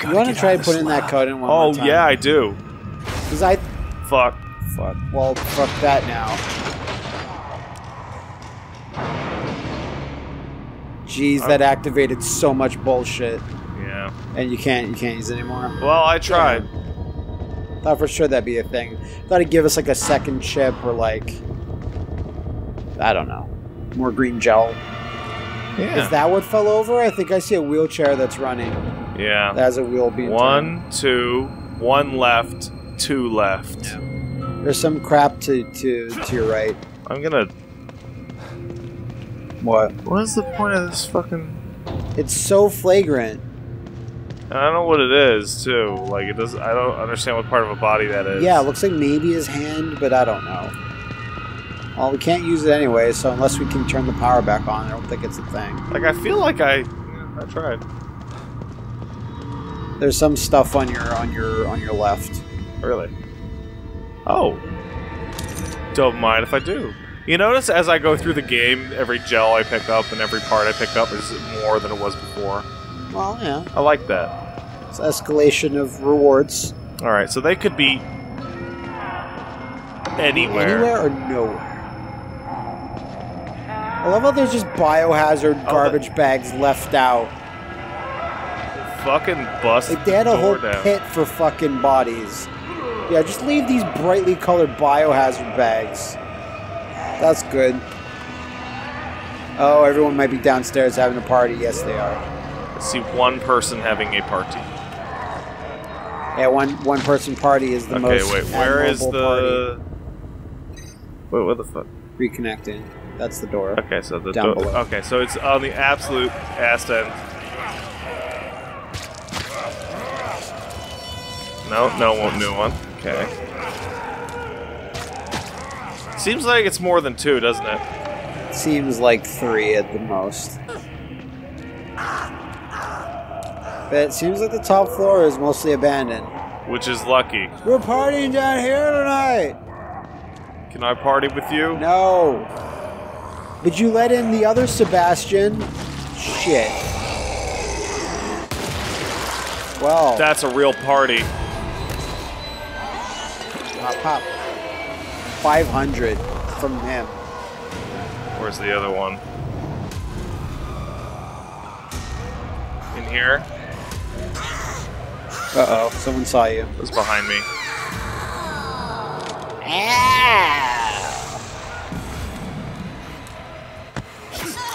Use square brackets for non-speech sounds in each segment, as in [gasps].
I got. You want to try putting in that code in one Oh more time? yeah, I do. Because I Fuck. fuck. Well, fuck that now. Jeez, that activated so much bullshit, Yeah. and you can't you can't use it anymore. Well, I tried. Thought for sure that'd be a thing. Thought it'd give us like a second chip or like I don't know, more green gel. Yeah. Is that what fell over? I think I see a wheelchair that's running. Yeah. That has a wheel being turned. One, two, one left, two left. There's some crap to to to your right. I'm gonna. What? What is the point of this fucking? It's so flagrant. I don't know what it is too. Like it does. I don't understand what part of a body that is. Yeah, it looks like maybe his hand, but I don't know. Well, we can't use it anyway, so unless we can turn the power back on, I don't think it's a thing. Like I feel like I. I tried. There's some stuff on your on your on your left. Really. Oh. Don't mind if I do. You notice as I go through the game, every gel I pick up and every part I pick up is more than it was before. Well, yeah, I like that. it's escalation of rewards. All right, so they could be anywhere. Anywhere or nowhere. I love how there's just biohazard Oh, garbage bags left out. Fucking bust. Like they had a whole down. pit for fucking bodies. Yeah, just leave these brightly colored biohazard bags. That's good. Oh, everyone might be downstairs having a party. Yes, they are. I see one person having a party. Yeah, one one person party is the okay, most. Okay, wait. Where is the? Wait, what the fuck? reconnecting? That's the door. Okay, so the door. okay, so it's on the absolute ass end. No, no, one new one. Okay. Seems like it's more than two, doesn't it? Seems like three at the most. But it seems like the top floor is mostly abandoned. Which is lucky. We're partying down here tonight. Can I party with you? No. Did you let in the other Sebastian? Shit. Well, That's a real party. Pop, pop. 500 from him. Where's the other one? In here? Uh oh, someone saw you. It was behind me.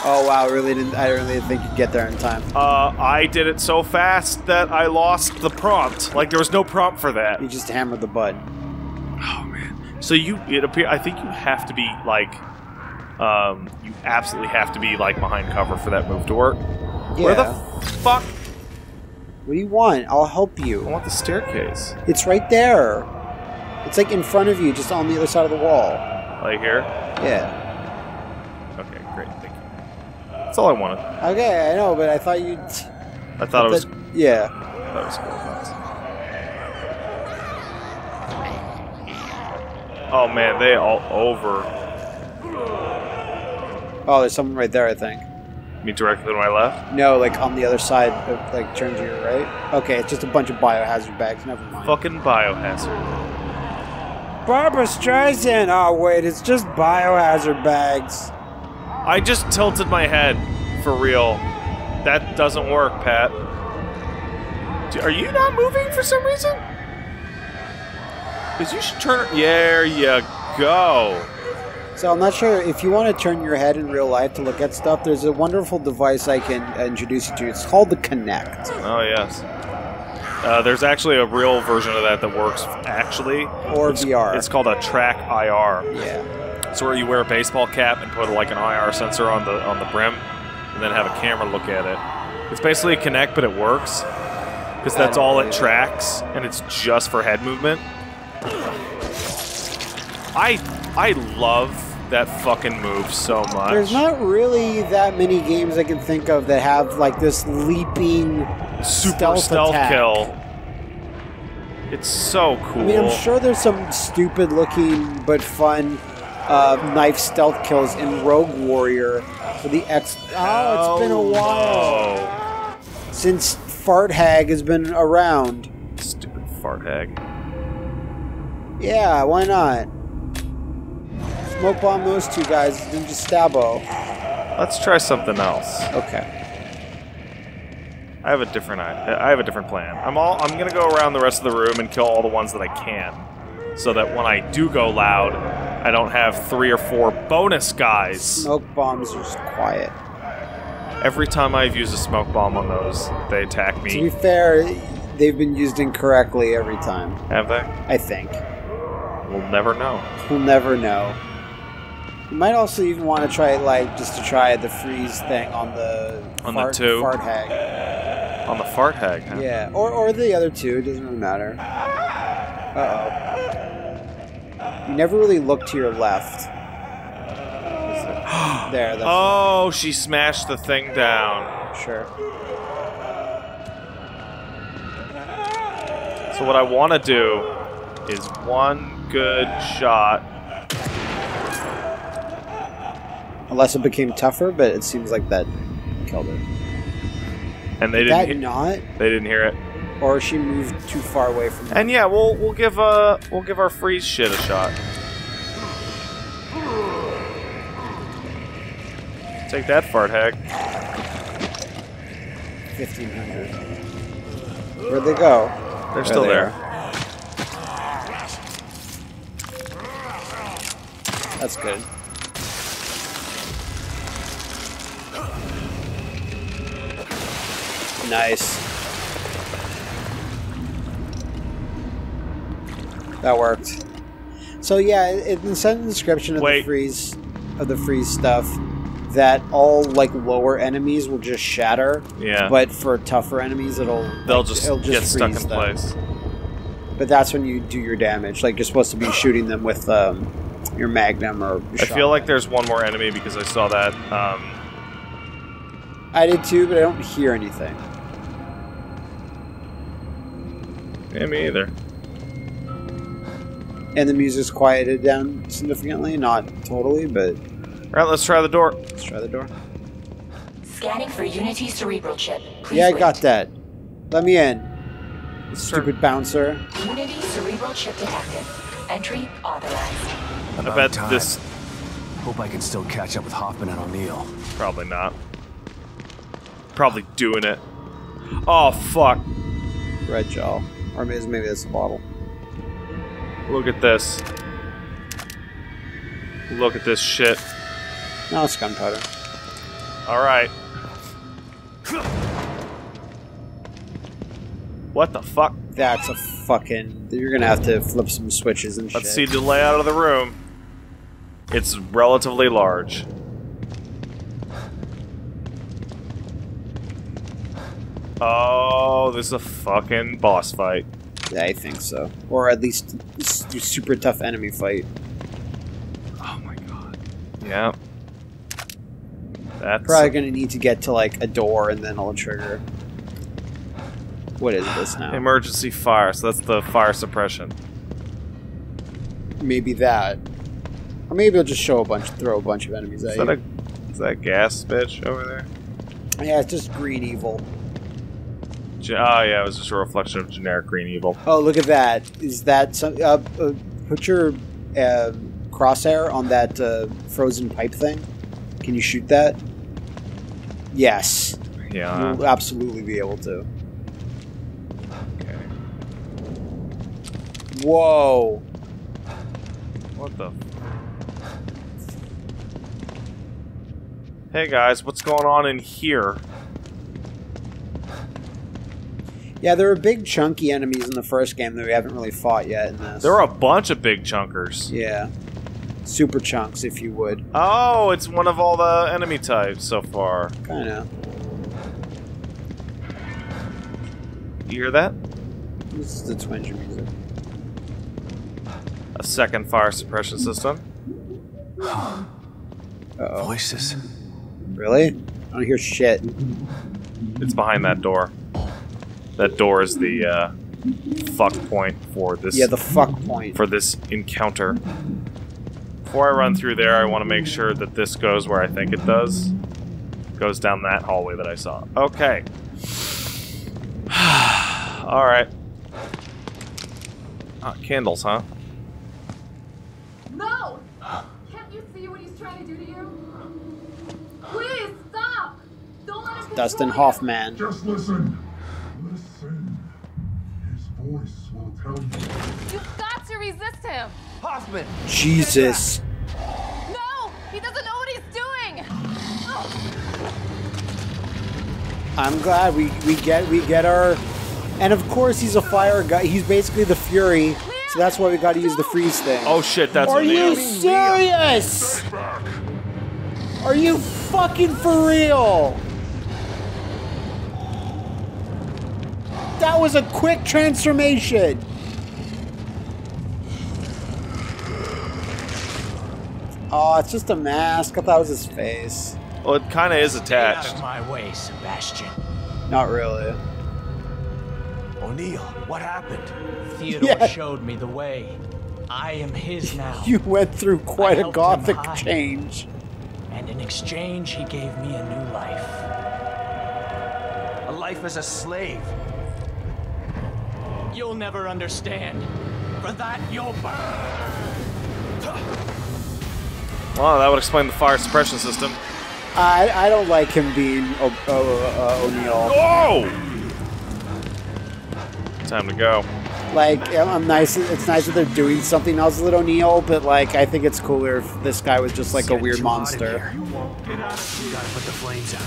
Oh wow, really didn't. I really didn't think you'd get there in time. Uh, I did it so fast that I lost the prompt. Like there was no prompt for that. You just hammered the button. So you it appear I think you have to be like um you absolutely have to be like behind cover for that move to work. Yeah. Where the fuck? what do you want? I'll help you. I want the staircase. It's right there. It's like in front of you, just on the other side of the wall. Like here? Yeah. Okay, great, thank you. That's all I wanted. Okay, I know, but I thought you'd. I thought it was Yeah. that was cool. Oh man, they all over Oh, there's someone right there, I think. me directly to my left. No, like on the other side, of, like turn to your right. Okay, it's just a bunch of biohazard bags. Never mind. Fucking biohazard. Barbra Streisand. Oh wait, it's just biohazard bags. I just tilted my head for real. That doesn't work, Pat. Are you not moving for some reason? Because you should turn. There you go. So I'm not sure if you want to turn your head in real life to look at stuff. There's a wonderful device I can introduce you to. It's called the Kinect. Oh yes. Uh, there's actually a real version of that that works actually. Or it's, VR. It's called a Track IR. Yeah. It's where you wear a baseball cap and put like an IR sensor on the on the brim, and then have a camera look at it. It's basically a Kinect, but it works because that's all it tracks, and it's just for head movement. I I love that fucking move so much. There's not really that many games I can think of that have like this leaping super stealth, stealth, attack. kill. It's so cool. I mean, I'm sure there's some stupid looking but fun uh, knife stealth kills in Rogue Warrior for the X. Oh, it's been a while since fart hag has been around. Stupid fart hag. Yeah, why not? Smoke bomb those two guys, then just stabbo. Let's try something else. Okay. I have a different I have a different plan. I'm all I'm gonna go around the rest of the room and kill all the ones that I can, so that when I do go loud, I don't have three or four bonus guys. Smoke bombs are just quiet. Every time I've used a smoke bomb on those, they attack me. To be fair, they've been used incorrectly every time. Have they? I think. We'll never know. We'll never know. You might also even want to try, like, just to try the freeze thing on the On the fart, two? fart hag. On the fart hag, huh? Yeah, or or the other two. It doesn't really matter. Uh oh. You never really look to your left. [gasps] There, that's Oh, she smashed the thing down. sure. So what I want to do is one good shot. Unless it became tougher, but it seems like that killed it. And they That didn't. he- not, they didn't hear it. or she moved too far away from. And yeah, we'll we'll give uh we'll give our freeze shit a shot. Take that, fart hag. fifteen hundred. Where'd they go? They're still they there. That's good. Nice. That worked. So yeah, it, it said in the description of Wait. the freeze of the freeze stuff that all like lower enemies will just shatter, Yeah. but for tougher enemies it'll They'll like, just it'll get stuck in freeze them. place. But that's when you do your damage. Like you're supposed to be shooting them with um, your magnum or. Your I feel like there's one more enemy because I saw that. Um, I did too, but I don't hear anything. yeah, me either. And the music's quieted down significantly, not totally, but All right, let's try the door. let's try the door. Scanning for Unity cerebral chip. Please yeah, I wait. got that. Let me in. Stupid bouncer. Unity cerebral chip detected. Entry authorized. I bet time. this Hope I can still catch up with Hoffman and O'Neill. probably not. Probably doing it. Oh fuck! Red gel. Or maybe, maybe that's a bottle. Look at this. Look at this shit. No, it's gunpowder. All right. What the fuck? That's a fucking. You're gonna have to flip some switches and shit. Let's shit. see the layout of the room. It's relatively large. Oh, this is a fucking boss fight. Yeah, I think so. Or at least super tough enemy fight. Oh my god. Yeah. That's Probably gonna need to get to like a door and then I'll trigger. What is this now? emergency fire. So that's the fire suppression. Maybe that. Or maybe it'll just show a bunch, throw a bunch of enemies Is at that you. a is that a gas bitch over there? Yeah, it's just green evil. Ge- Oh yeah, it was just a reflection of generic green evil. Oh, look at that. Is that some? Uh, uh, put your uh, crosshair on that uh, frozen pipe thing. Can you shoot that? Yes, Yeah. you'll absolutely be able to. Okay. Whoa! What the? Hey guys, what's going on in here? Yeah, there are big chunky enemies in the first game that we haven't really fought yet in this. There are a bunch of big chunkers. Yeah. Super chunks, if you would. Oh, it's one of all the enemy types so far. Kind of. You hear that? This is the twinge music. A second fire suppression system. [gasps] Uh-oh. Voices. Really? I don't hear shit. It's behind that door. That door is the uh, fuck point for this Yeah, the fuck point. for this encounter. Before I run through there, I want to make sure that this goes where I think it does. Goes down that hallway that I saw. Okay. [sighs] All right. Ah, candles, huh? No! Can't you see what he's trying to do to you? Please stop! Don't let him Dustin. Hoffman. Just listen. Listen. His voice will tell you. You've got to resist him! Hoffman! Jesus. No! He doesn't know what he's doing! I'm glad we, we get we get our and of course he's a fire guy. He's basically the Fury. So that's why we got to use the freeze thing. Oh shit, that's Are O'Neill. you serious? Are you fucking for real? That was a quick transformation. Oh, it's just a mask. I thought it was his face. Well, it kind of is attached. Out attached. of my way, Sebastian. Not really. O'Neill, what happened? [laughs] Theodore Yeah. showed me the way. I am his [laughs] now. You went through quite a gothic hide. change. And in exchange, he gave me a new life. A life as a slave. You'll never understand. For that, you'll burn. Well, that would explain the fire suppression system. I, I don't like him being o- o- uh, O'Neill. Oh! Time to go. Like, I'm nice. It's nice that they're doing something else with O'Neill, but like, I think it's cooler if this guy was just like a weird you out of monster. here. We gotta put the flames out.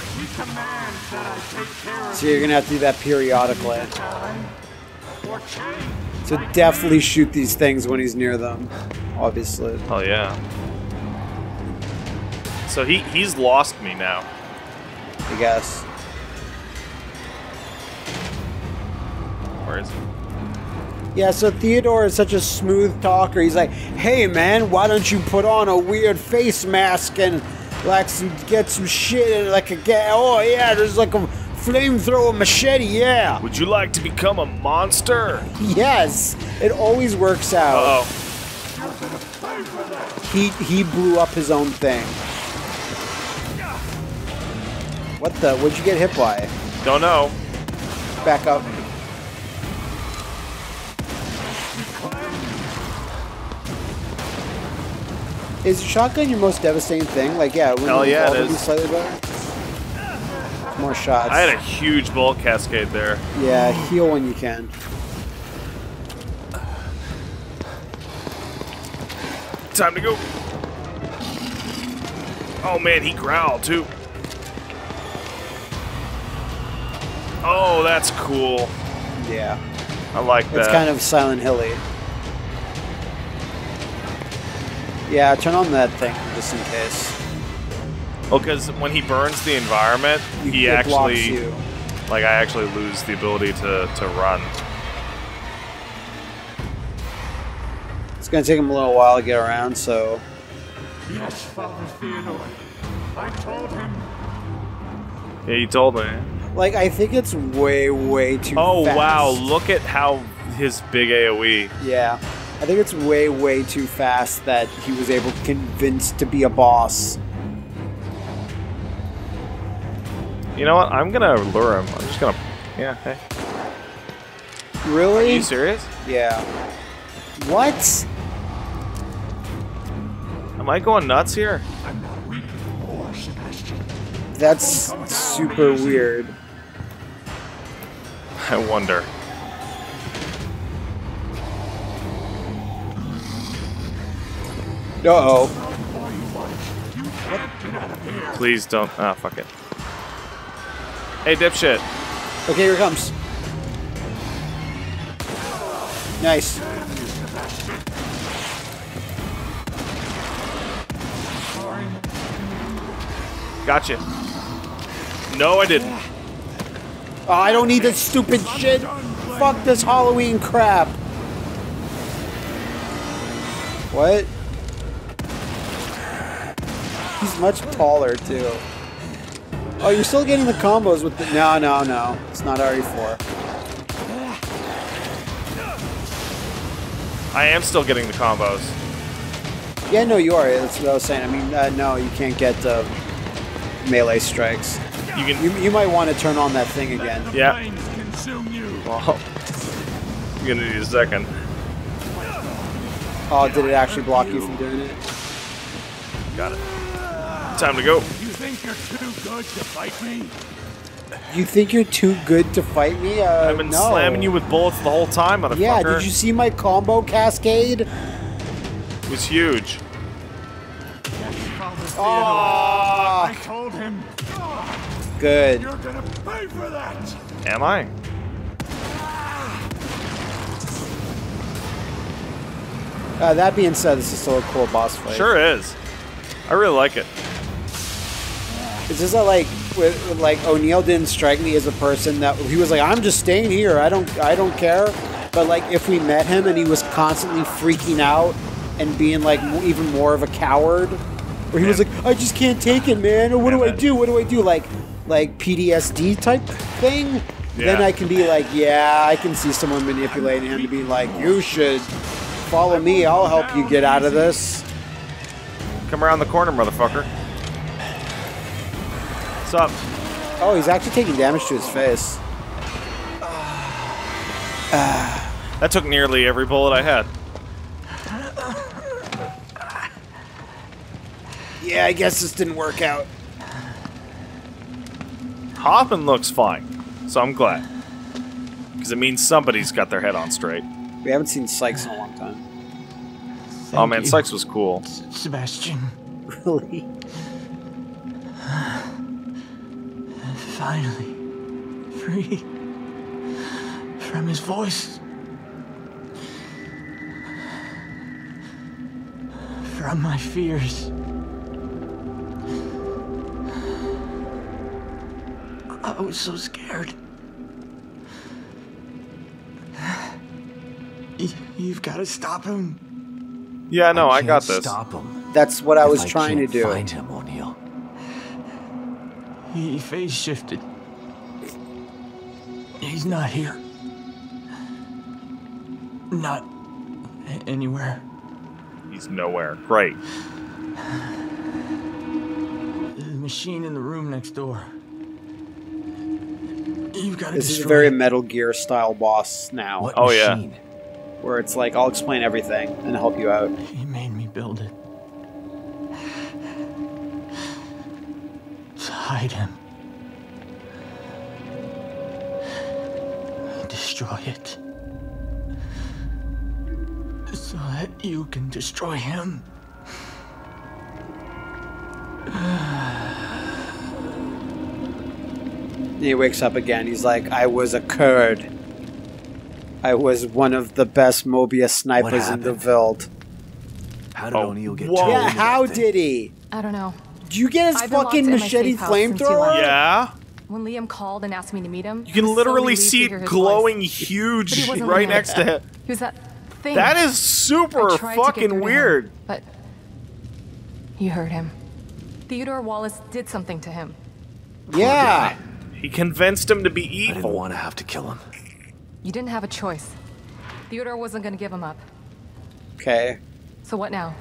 So you're gonna have to do that periodically. So definitely shoot these things when he's near them. Obviously. Oh yeah. So he he's lost me now. I guess. Where is he? Yeah, so Theodore is such a smooth talker. He's like, "Hey, man, why don't you put on a weird face mask and like some, get some shit and like a ga- oh yeah, there's like a flamethrower machete, yeah, Would you like to become a monster? yes, it always works out." Uh oh. He he blew up his own thing. What the? What'd you get hit by? Don't know. Back up. Is shotgun your most devastating thing? Like, yeah, Hell yeah, it be. Slightly better. More shots. I had a huge bullet cascade there. yeah, heal when you can. Time to go. Oh man, he growled too. Oh, that's cool. Yeah, I like that. it's kind of Silent Hilly. Yeah, turn on that thing just in case. Well, because when he burns the environment, You- he actually, like, I actually lose the ability to to run. It's gonna take him a little while to get around, so Yes, Father Theodore. I told him. Yeah, you told me. like I think it's way, way too. Oh fast. wow, look at how his big. AOE. Yeah, I think it's way, way too fast that he was able to convince to be a boss. You know what? I'm gonna lure him. I'm just gonna. Yeah. Hey. Are you serious? Yeah. What? Am I going nuts here? I'm not weak or Sebastian. That's super weird. [laughs] I wonder. Uh oh. Please don't. Ah, fuck it. Hey, dipshit. Okay, here it comes. Nice. Gotcha. No, I didn't. Oh, I don't need this stupid shit. Fuck this Halloween crap. What? He's much taller too. Oh, you're still getting the combos with the. No, no, no. It's not RE4. I am still getting the combos. Yeah, no, you are. That's what I was saying. I mean, uh, no, you can't get uh, melee strikes. You can. You, you might want to turn on that thing again. yeah. Flames consume you. Well, [laughs] gonna need a second. Oh, did it actually block you from doing it? Got it. Time to go. You think you're too good to fight me? You think you're too good to fight me? Uh, I've been no. slamming you with bullets the whole time, motherfucker. Yeah, did you see my combo cascade? It was huge. Oh, I told him good. you're gonna pay for that. Am I? Uh, that being said, this is still a cool boss fight. Sure is. I really like it. It's just that like with, with, like O'Neill didn't strike me as a person that he was like I'm just staying here. I don't I don't care. But like if we met him and he was constantly freaking out and being like even more of a coward, where he was like I just can't take it, man. Or what do I do? What do I do? Like like PTSD type thing. Yeah. Then I can be like, yeah, I can see someone manipulating him to be like, you should follow me. I'll help you get out of this. Come around the corner, motherfucker. What's up? Oh, he's actually taking damage to his face. That took nearly every bullet I had. Yeah, I guess this didn't work out. Hoffman looks fine, so I'm glad. Because it means somebody's got their head on straight. We haven't seen Sykes in a long time. oh man, you. Sykes was cool. Sebastian, [laughs] Really? Finally free from his voice. From my fears. I was so scared. You've got to stop him. Yeah, no, I, can't got this. Stop him. That's what I if was trying to can't do. Find him, O'Neill. He phase shifted. He's not here. Not anywhere. He's nowhere. Great. The machine in the room next door. You've got to This is a very it. Metal Gear style boss now, What Oh, yeah. where it's like I'll explain everything and help you out. He made me build it. Hide him. Destroy it. So that you can destroy him. [sighs] He wakes up again. He's like, I was a Kurd. I was one of the best Mobius snipers in the world. How did Oh, O'Neill get whoa. Yeah, how did he? I don't know. Did you get his I've fucking machete safe house since you flamethrower? Yeah? When Liam called and asked me to meet him, You can I was so literally see it glowing voice. huge But he wasn't right there. next to him. He was that thing. That is super tried to get fucking through to him, weird. but you heard him. Theodore Wallace did something to him. Yeah. He convinced him to be evil. I didn't want to have to kill him. You didn't have a choice. Theodore wasn't going to give him up. Okay. So what now?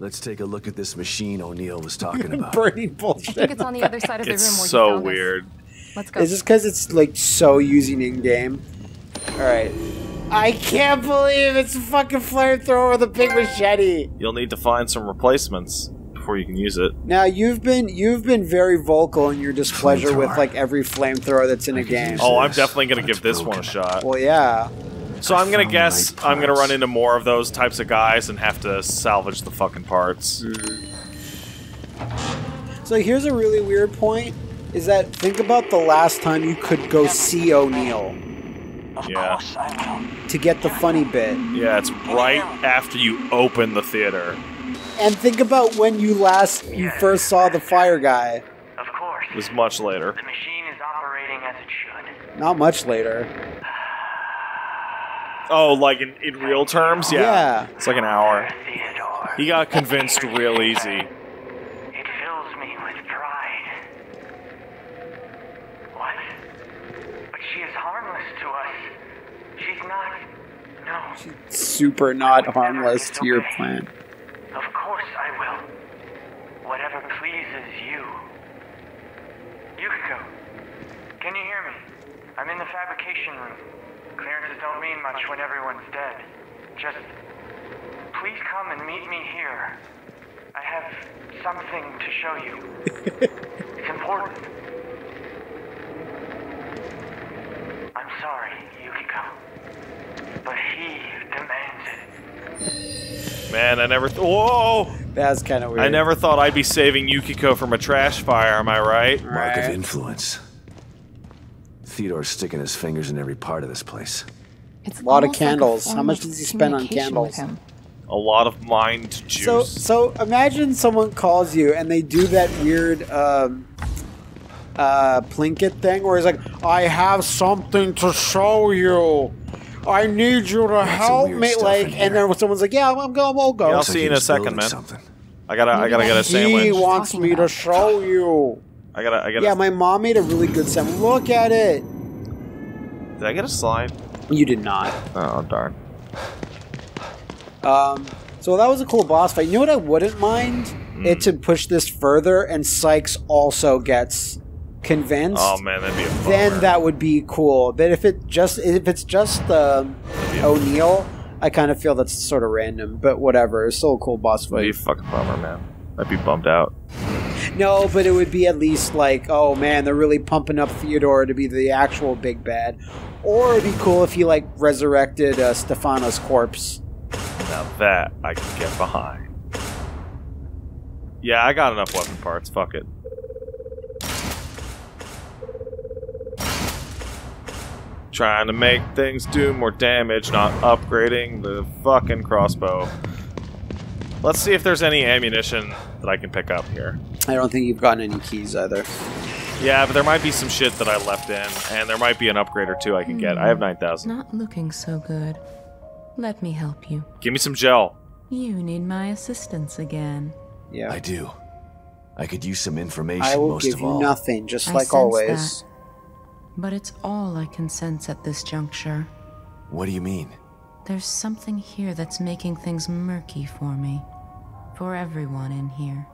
Let's take a look at this machine O'Neill was [laughs] talking about. Burning I think it's on the other side of the It's room where you so found us. weird. Let's go. Is this because it's like so using in game? Alright. I can't believe it's a fucking flamethrower with a big machete. You'll need to find some replacements before you can use it. Now you've been you've been very vocal in your displeasure with like every flamethrower that's in a game. Oh, I'm definitely gonna but give it's this one a shot. Well, yeah. So I'm gonna guess I'm gonna run into more of those types of guys and have to salvage the fucking parts. Mm. So here's a really weird point: is that think about the last time you could go see O'Neill Yeah. to get the funny bit, Yeah, it's right after you open the theater. and think about when you last you first saw the fire guy. Of course. It was much later. The machine is operating as it should. Not much later. Uh, Oh, like in, in real terms? Yeah. Yeah. It's like an hour. Theodore. He got convinced real easy. It fills me with pride. What? But she is harmless to us. She's not. No. Super not harmless to your plan. Of course I will. Whatever pleases you. Yukiko, can you hear me? I'm in the fabrication room. Clearances don't mean much when everyone's dead. Just please come and meet me here. I have something to show you. [laughs] it's important. I'm sorry, Yukiko. But he demands it. Man, I never. Th- Whoa! That's kind of weird. I never thought I'd be saving Yukiko from a trash fire. Am I right? Mark of influence. Theodore's sticking his fingers in every part of this place. It's A lot of almost like candles. How much does he spend on candles? A lot of mind juice. So, so imagine someone calls you and they do that weird um, uh, Plinkett thing where he's like, "I have something to show you. I need you to some help me." Like, and here. then someone's like, "Yeah, I'm going. We'll go." Yeah, I'll Looks see you in a second, man. Something. I gotta, I gotta get a sandwich. he wants me to show you. I gotta, I gotta. Yeah, my mom made a really good sandwich. Look at it. Did I get a slide? You did not. Oh darn. Um, so that was a cool boss fight. You know what I wouldn't mind? Hmm. It to push this further and Sykes also gets convinced. Oh man, that'd be a bummer. then that would be cool. But if it just if it's just um, O'Neill, I kind of feel that's sort of random. But whatever, it's still a cool boss That'd be a fucking bummer, man. I'd be bummed out. No, but it would be at least like, oh man, they're really pumping up Theodore to be the actual big bad. Or it'd be cool if he like resurrected uh, Stefano's corpse. Now that I can get behind. Yeah, I got enough weapon parts. Fuck it. Trying to make things do more damage, not upgrading the fucking crossbow. Let's see if there's any ammunition that I can pick up here. I don't think you've gotten any keys either. Yeah, but there might be some shit that I left in, and there might be an upgrade or two I can get. I have hmm. 9,000. Not looking so good. Let me help you. Give me some gel. You need my assistance again. Yeah. I do. I could use some information I will most give of you all. nothing, just I like sense always. that. But it's all I can sense at this juncture. What do you mean? There's something here that's making things murky for me. For everyone in here.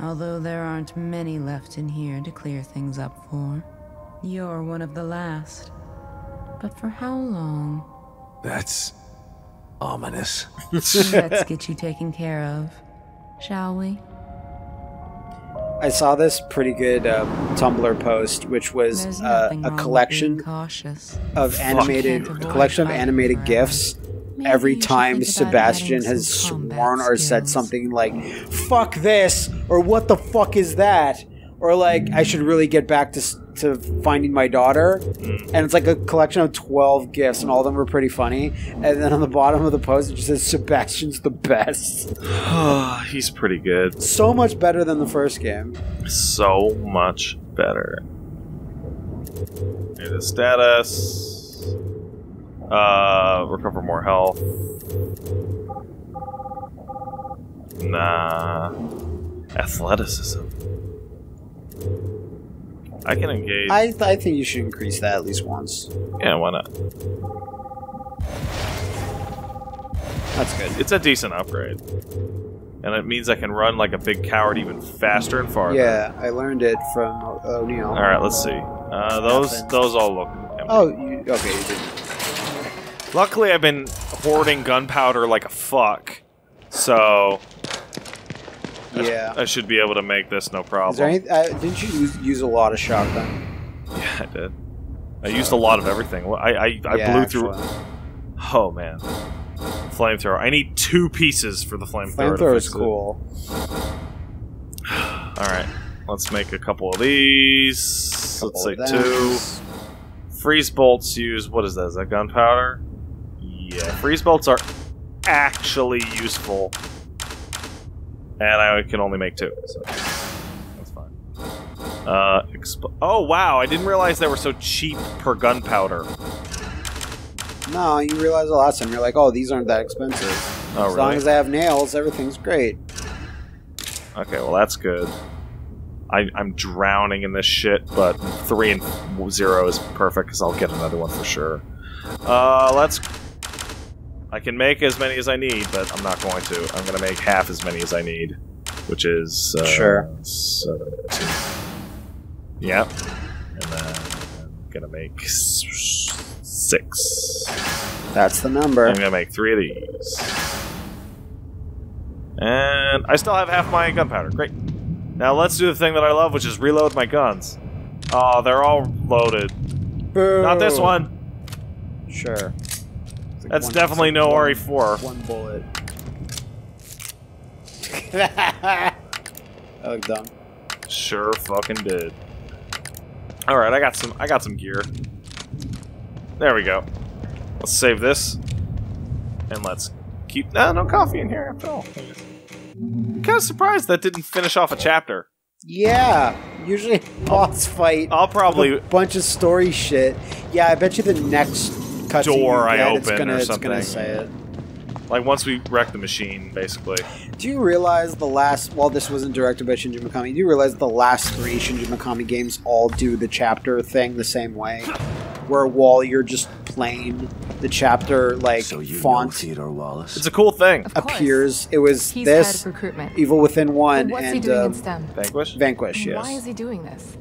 Although there aren't many left in here to clear things up for. You're one of the last. But for how long? That's ominous. Let's [laughs] get you taken care of. Shall we? I saw this pretty good um, Tumblr post, which was uh, a collection of animated, Can't a collection of animated forever. gifs. Maybe Every time Sebastian has sworn or said something like "fuck this" or "what the fuck is that," or like I should really get back to to finding my daughter. Mm. And it's like a collection of twelve gifts, and all of them were pretty funny. And then on the bottom of the post, it just says Sebastian's the best. [sighs] He's pretty good. So much better than the first game. so much better. Here's the status. Uh, recover more health. Nah. Athleticism. I can engage. I, th- I think you should increase that at least once. yeah, why not? That's good. It's a decent upgrade. And it means I can run like a big coward even faster and farther. Yeah, I learned it from O- O'Neill. All right, let's see. Uh, those Nothing. those all look. empty. Oh, you, okay, you did. Luckily, I've been hoarding gunpowder like a fuck, so Yeah. I should be able to make this no problem. Any? Uh, didn't you use, use a lot of shotgun? Yeah, I did. I used a lot of everything. I I, I Yeah, blew through. actually. Oh man, flamethrower. I need two pieces for the flamethrower. Flamethrower is cool. [sighs] All right, let's make a couple of these. let's say two. Freeze bolts use what is that? Is that gunpowder? Yeah, freeze bolts are actually useful, and I can only make two, so that's fine. Uh, oh wow! I didn't realize they were so cheap per gunpowder. No, you realize the last time you're like, oh, these aren't that expensive. Oh as long as they have nails, everything's great. Okay, well that's good. I, I'm drowning in this shit, but three and zero is perfect because I'll get another one for sure. Uh, let's. I can make as many as I need, but I'm not going to. I'm going to make half as many as I need, which is uh, Sure. Seventeen. Yep. And then I'm gonna make six. That's the number. I'm gonna make three of these. And I still have half my gunpowder. Great. Now let's do the thing that I love, which is reload my guns. Oh, they're all loaded. Boo. Not this one. Sure. It's like That's one- definitely no like RE4. One, one bullet. [laughs] that looked dumb. Sure fucking did. All right, I got some. I got some gear. There we go. Let's save this, and let's keep. No, no coffee in here after all. I'm kind of surprised that didn't finish off a chapter. Yeah, usually boss fight. I'll probably a bunch of story shit. Yeah, I bet you the next cutscene Door I get, it's open gonna, or it's gonna something. say it. like once we wreck the machine, basically. Do you realize the last? Well, this wasn't directed by Shinji Mikami. Do you realize the last three Shinji Mikami games all do the chapter thing the same way? Where while you're just playing, the chapter like So you know font Theodore Wallace? It's a cool thing. Of appears. It was He's this recruitment. Evil Within One What's he and doing um, in STEM? Vanquish. Vanquish. And Yes. Why is he doing this?